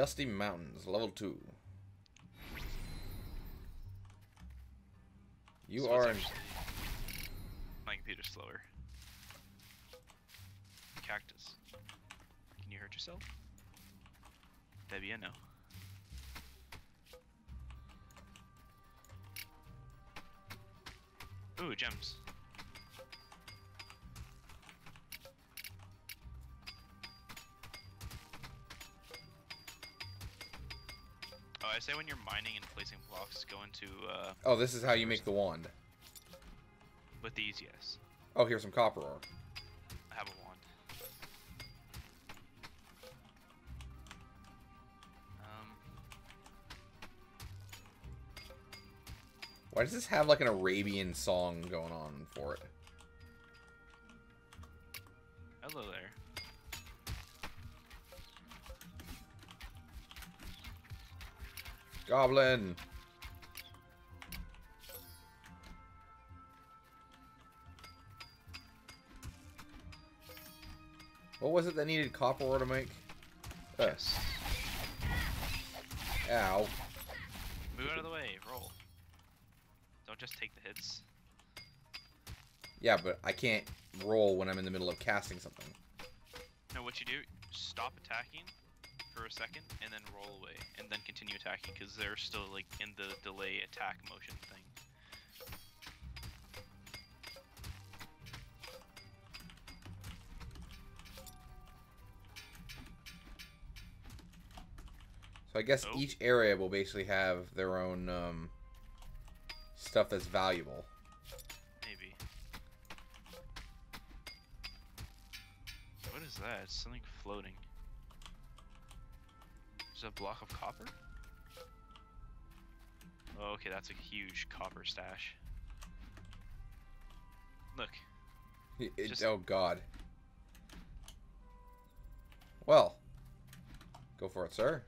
Dusty Mountains, level 2. You So are in... My computer's slower. Cactus. Can you hurt yourself? Debbie, I know. Ooh, gems. Oh, I say when you're mining and placing blocks, go into uh, Oh, this is how you make the wand. with these, yes. Oh, here's some copper ore. I have a wand. Um, Why does this have like an Arabian song going on for it? hello there. Goblin! What was it that needed copper ore to make? Yes. ow. Move out of the way. Roll. Don't just take the hits. Yeah, but I can't roll when I'm in the middle of casting something. No, what you do, stop attacking for a second and then roll away and then continue attacking because they're still like in the delay attack motion thing. So I guess Oh. each area will basically have their own um, stuff that's valuable. Maybe. What is that? It's something floating. Is a block of copper? Oh, okay, that's a huge copper stash. Look, It- it- Just- oh god. Well, go for it, sir.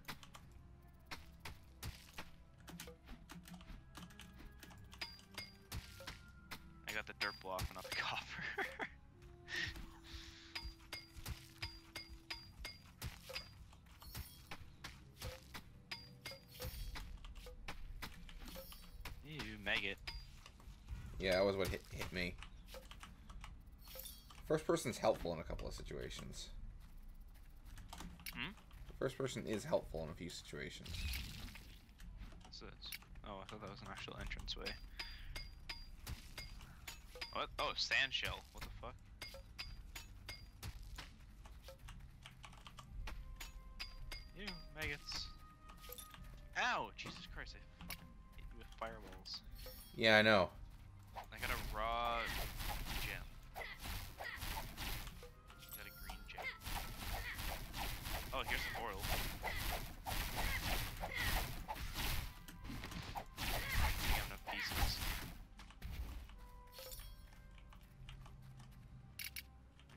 Maggot. Yeah, that was what hit, hit me. First person's helpful in a couple of situations. Hmm? First person is helpful in a few situations. What's this? Oh, I thought that was an actual entranceway. What? Oh, sand shell. What the fuck? Ew, maggots. Yeah, I know. I got a raw gem. A green gem. Oh, here's some oil.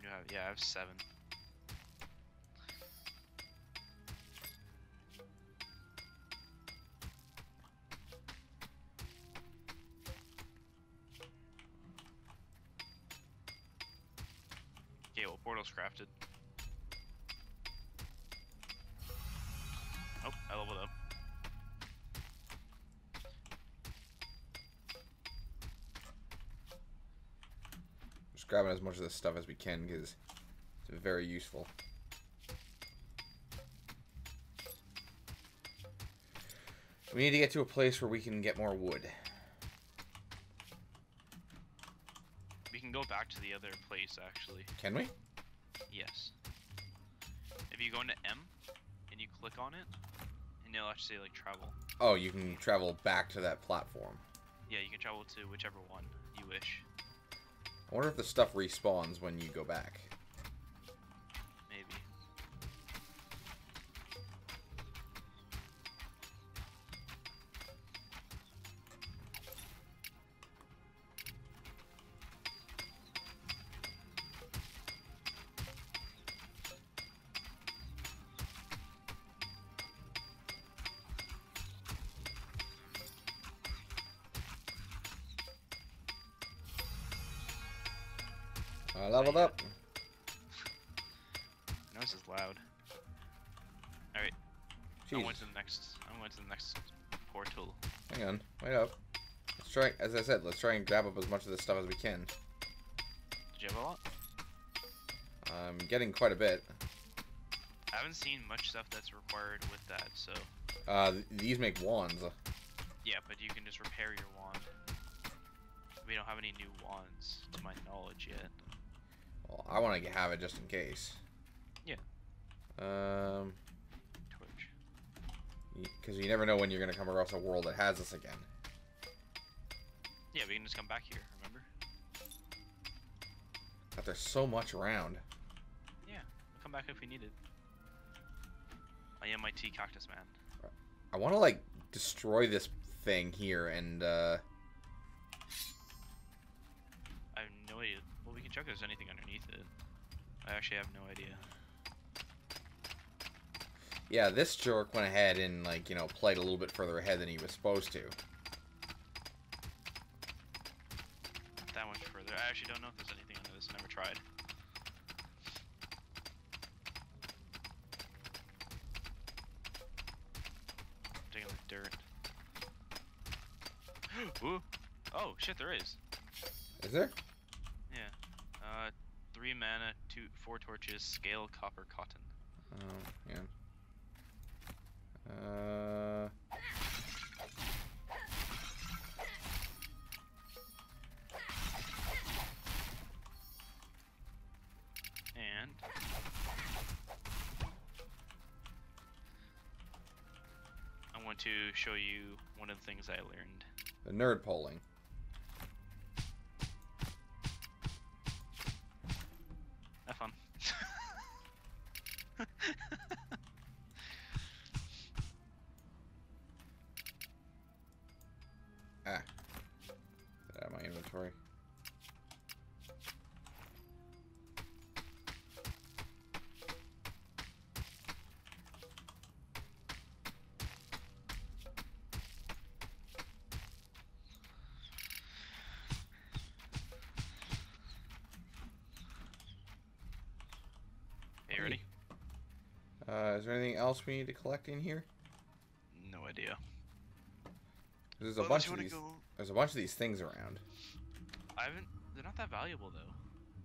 Have, yeah, I have seven. Just grabbing as much of this stuff as we can because it's very useful. We need to get to a place where we can get more wood. We can go back to the other place, actually. Can we? Yes. If you go into M and you click on it, and it'll actually say like travel. Oh, you can travel back to that platform. Yeah, you can travel to whichever one you wish. I wonder if the stuff respawns when you go back. I leveled up. Noise is loud. Jeez, I went Jesus. to the next. I went to the next portal. Hang on, wait up. Let's try, as I said, let's try and grab up as much of this stuff as we can. Did you have a lot? I'm getting quite a bit. I haven't seen much stuff that's required with that, so Uh, th- these make wands. yeah. But you can just repair your wand. We don't have any new wands, to my knowledge, yet. Well, I want to have it just in case. Yeah. Um, Torch. because you never know when you're gonna come across a world that has this again. Yeah, we can just come back here. Remember? But there's so much around. Yeah, we'll come back if we need it. I am my tea cactus man. I want to like destroy this thing here and uh, check if there's anything underneath it. I actually have no idea. yeah, this jerk went ahead and like you know played a little bit further ahead than he was supposed to. That much further. I actually don't know if there's anything under this. I Never tried. Digging the dirt. Ooh. Oh shit, there is. Is there? Yeah. Uh, three mana, two, torches, scale, copper, cotton. Oh, yeah. Uh, And I want to show you one of the things I learned. the nerd poling. Is there anything else we need to collect in here? No idea. There's a Well, bunch of these. go- There's a bunch of these things around. I haven't. They're not that valuable though.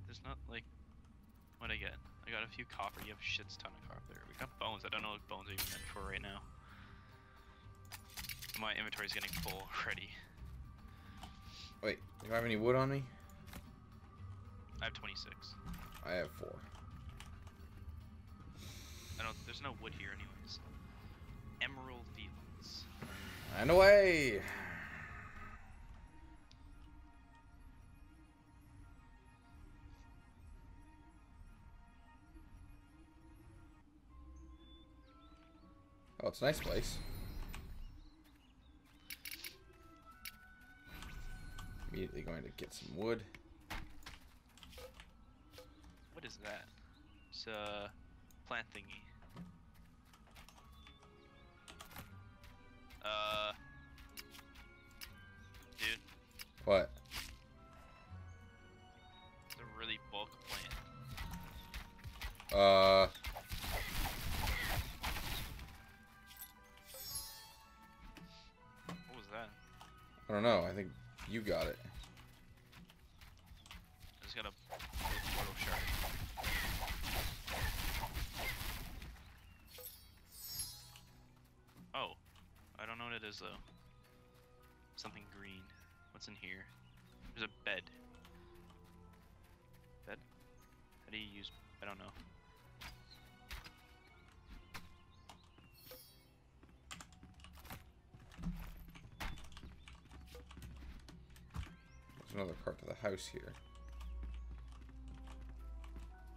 There's not like. What I get? I got a few copper. You have a shit ton of copper. We got bones. I don't know what bones are even meant for right now. My inventory's getting full already. Wait, do you have any wood on me? I have 26. I have four. I don't. There's no wood here, anyways. Emerald fields. And away! Oh, it's a nice place. Immediately going to get some wood. What is that? It's a plant thingy. Uh. Dude, What? it's a really bulk plant. Uh, another part of the house here.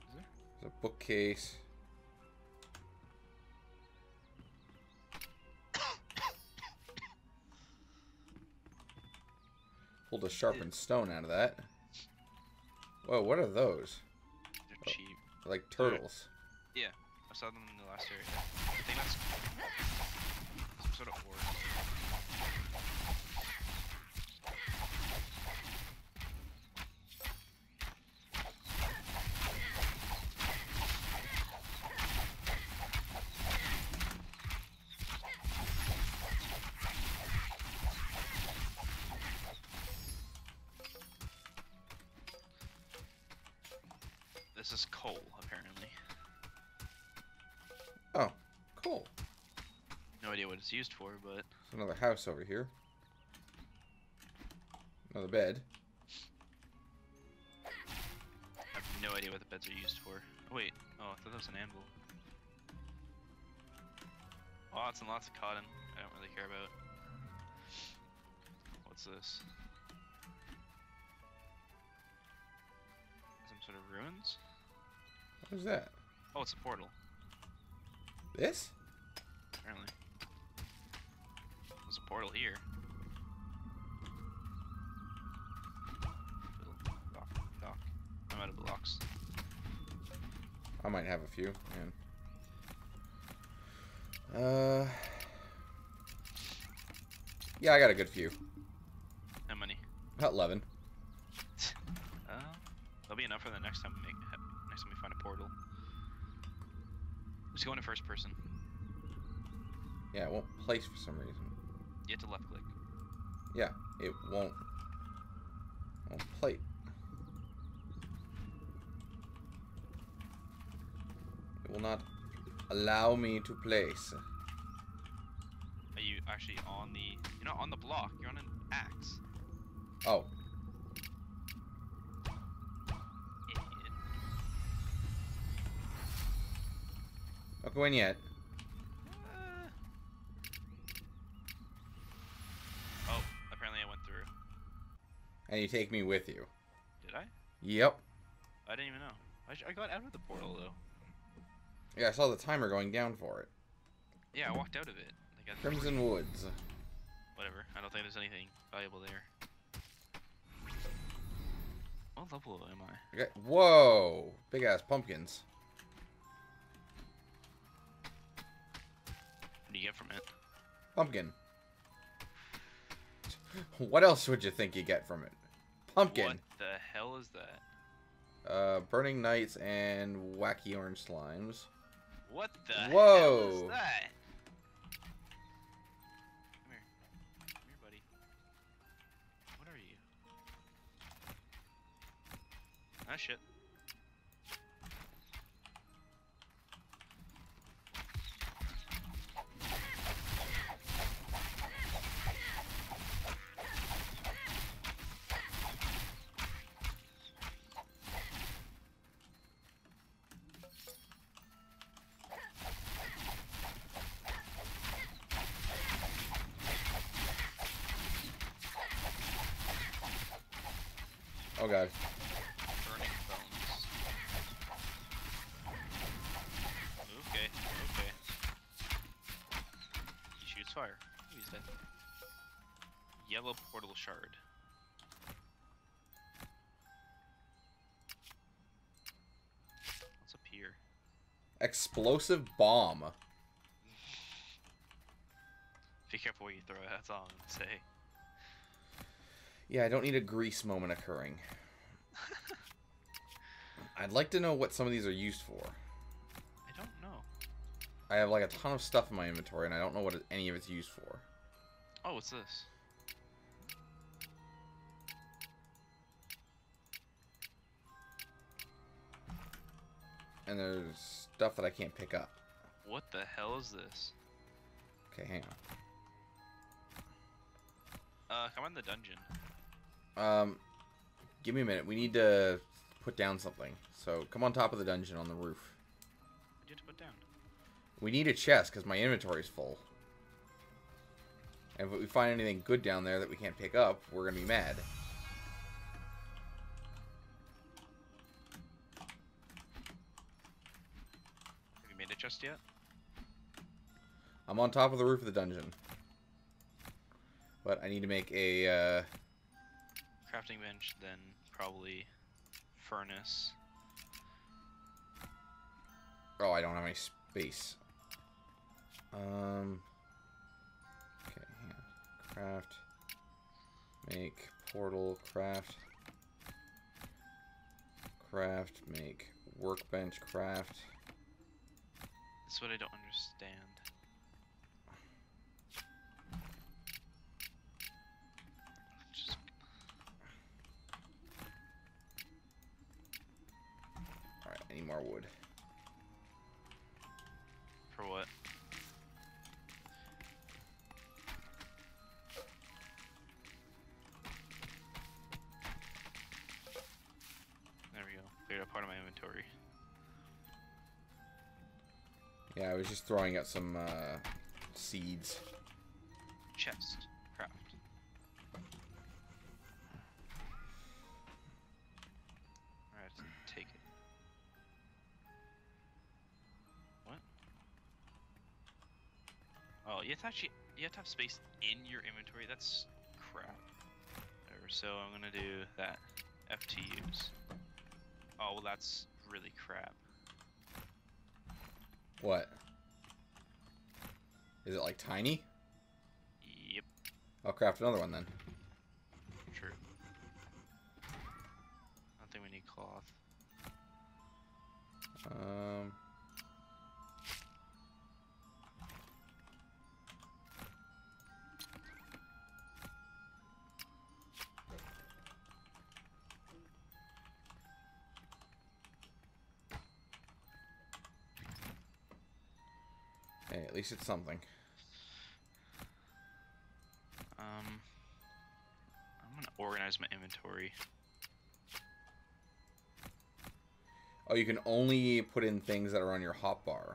Is there? There's a bookcase. Pulled a sharpened stone out of that. Whoa, what are those? They're Oh. cheap. They're like turtles. Yeah, I saw them in the last area. I think that's some sort of ore. Is coal, apparently. Oh, cool. No idea what it's used for, but There's another house over here. Another bed. I have no idea what the beds are used for. Oh, wait. Oh, I thought that was an anvil. Lots and lots of cotton. I don't really care about. What's this? Some sort of ruins? What is that? Oh, it's a portal, This? apparently. There's a portal here. Fill, Dock, dock. I'm out of blocks. I might have a few. Man. Uh. Yeah, I got a good few. How many? About 11. Uh, that'll be enough for the next time we make next time we find a portal. Just go into first person. Yeah, it won't place for some reason. You have to left click. Yeah, it won't. Won't plate. It will not allow me to place. Are you actually on the? You're not on the block. You're on an axe. Oh, not going yet. Uh. Oh, apparently I went through. And you take me with you. Did I? Yep. I didn't even know. I, sh- I got out of the portal though. Yeah, I saw the timer going down for it. Yeah, I walked out of it. Crimson Woods. Whatever. I don't think there's anything valuable there. What level am I? Okay. Whoa! Big ass pumpkins. Do you get from it? Pumpkin. What else would you think you get from it? Pumpkin. What the hell is that? Uh, burning Knights and wacky orange slimes. What the hell Whoa. is that? Come here. Come here, buddy. What are you? Ah, shit. Oh god. Burning bones. Okay, okay. He shoots fire. Ooh, He's dead. Yellow portal shard. What's up here? Explosive bomb. Be careful where you throw all I'm gonna say. Yeah, I don't need a grease moment occurring. I'd like to know what some of these are used for. I don't know. I have like a ton of stuff in my inventory and I don't know what any of it's used for. Oh, what's this? And there's stuff that I can't pick up. What the hell is this? Okay, hang on. Uh, come in the dungeon. Um, give me a minute. We need to put down something. So come on top of the dungeon on the roof. What do you have to put down? We need a chest because my inventory's full. And if we find anything good down there that we can't pick up, we're gonna be mad. Have you made it just yet? I'm on top of the roof of the dungeon. But I need to make a, uh, Crafting bench, then probably furnace. oh, I don't have any space. Um, okay. Craft, make, portal, craft, craft, make, workbench, craft. That's what I don't understand. Alright, more wood. For what? There we go. Cleared out part of my inventory. Yeah, I was just throwing out some uh, seeds. Chest. To actually you have to have space in your inventory. That's crap. Whatever. So I'm gonna do that. FTUs. Oh, well, that's really crap. What? Is it like tiny? Yep. I'll craft another one then. True. I don't think we need cloth. Um. Least it's something. Um, I'm gonna organize my inventory. Oh, you can only put in things that are on your hotbar.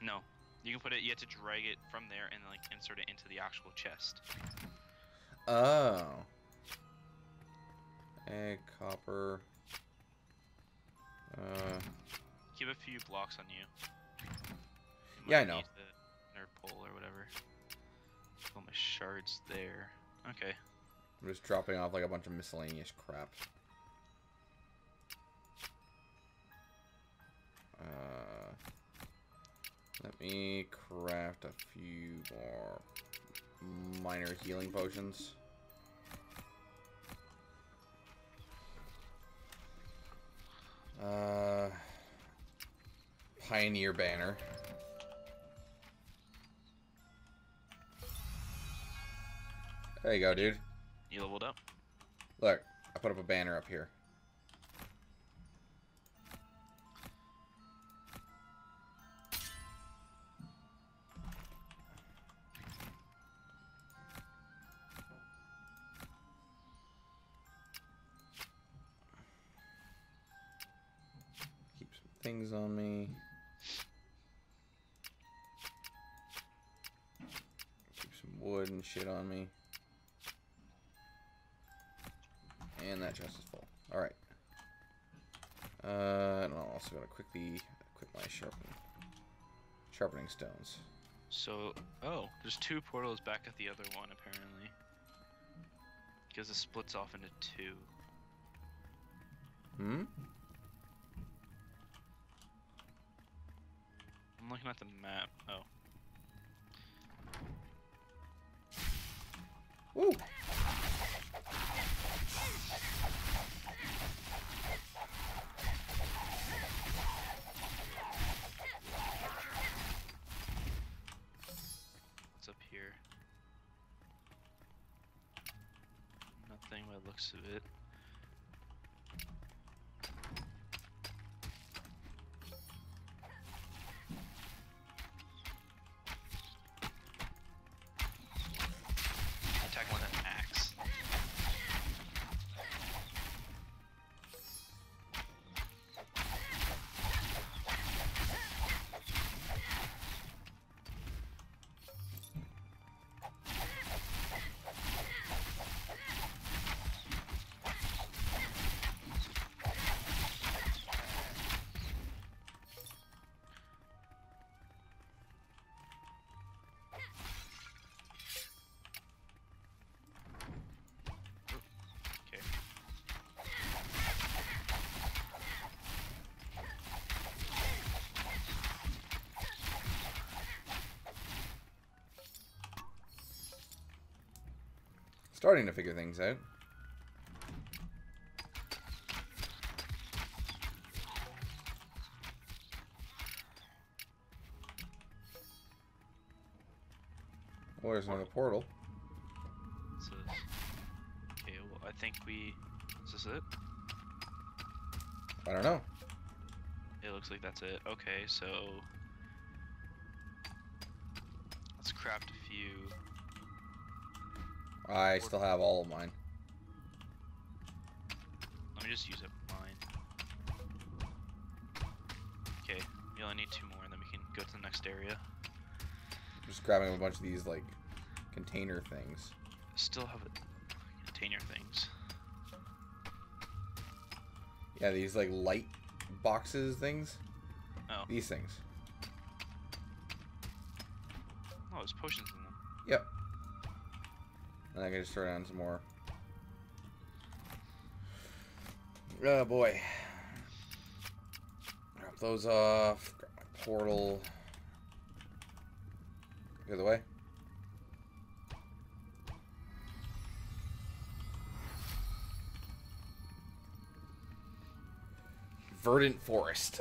No, you can put it. You have to drag it from there and like insert it into the actual chest. Oh. Egg, copper. Uh, Keep a few blocks on you. You Yeah, I know. Nerd pole or whatever. All my shards there. Okay. I'm just dropping off like a bunch of miscellaneous crap. Uh, let me craft a few more minor healing potions. Uh, Pioneer banner. There you go, dude. You leveled up. Look, I put up a banner up here. Keep some things on me. Keep some wood and shit on me. And that chest is full. Alright. Uh, and I'm also going to quickly equip my sharpen, sharpening stones. So, oh, there's two portals back at the other one apparently. Because it splits off into two. Hmm? I'm looking at the map. Oh. Woo! Looks of it. Starting to figure things out. Well, there's another portal. So, okay, well, I think we. Is this it? I don't know. It looks like that's it. Okay, so let's craft a few. I still have all of mine. Let me just use up mine. Okay, we only need two more, and then we can go to the next area. Just grabbing a bunch of these like container things. Still have it. Container things. Yeah, these like light boxes things. Oh. These things. Oh, there's potions in them. Yep. And I can just throw down some more. Oh boy. Drop those off. Grab my portal. The other way. Verdant Forest.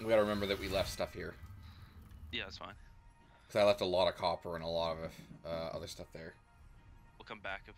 We gotta remember that we left stuff here. Yeah, that's fine. Because I left a lot of copper and a lot of uh, other stuff there. We'll come back if